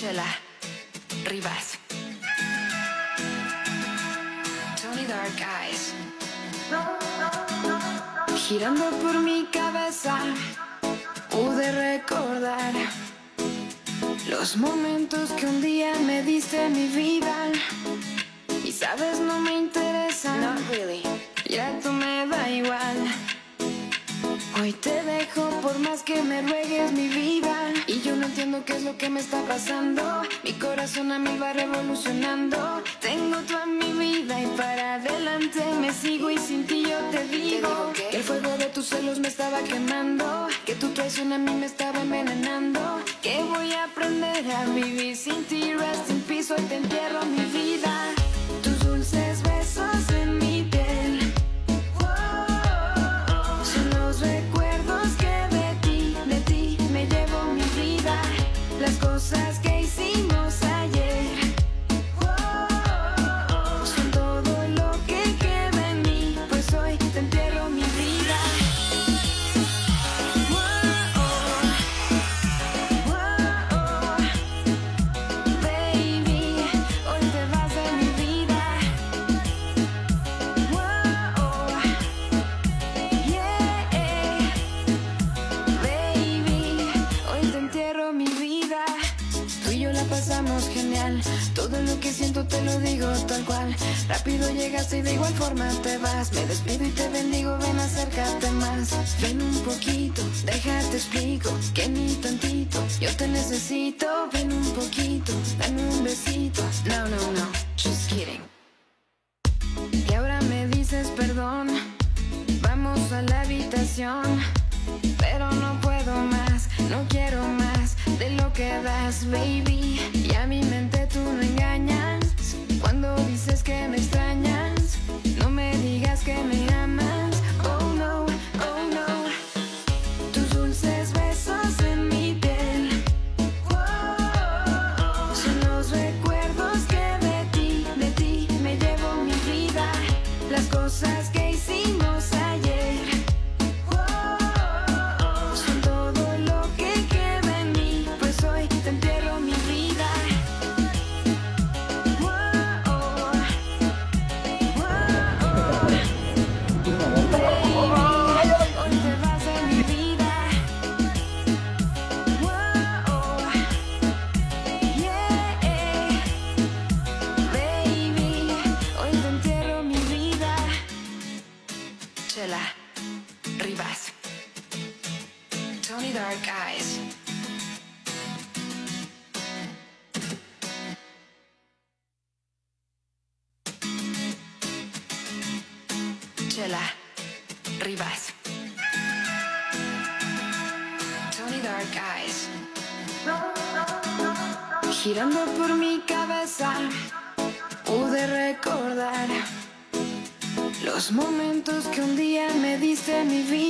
Chela Rivas. Tony Dark Eyes. Girando por mi cabeza, pude recordar los momentos que un día me diste mi vida. Hoy te dejo por más que me ruegues mi vida. Y yo no entiendo qué es lo que me está pasando. Mi corazón a mí va revolucionando. Tengo toda mi vida y para adelante me sigo y sin ti yo te digo. que el fuego de tus celos me estaba quemando. Que tu traición a mí me estaba envenenando. Que voy a aprender a vivir sin ti. Rest in peace, hoy te entierro mi Las cosas que hicimos siento te lo digo tal cual. Rápido llegaste y de igual forma te vas. Me despido y te bendigo, ven acércate más. Ven un poquito, déjate explico que ni tantito. Yo te necesito, ven un poquito, dame un besito. No, no, no, just kidding. Y ahora me dices perdón. Vamos a la habitación, pero no puedo más, no quiero más de lo que das, baby. Y a mi mente Tony Dark Eyes. Chela Rivas. Tony Dark Eyes. Girando por mi cabeza, pude recordar los momentos que un día me diste mi vida.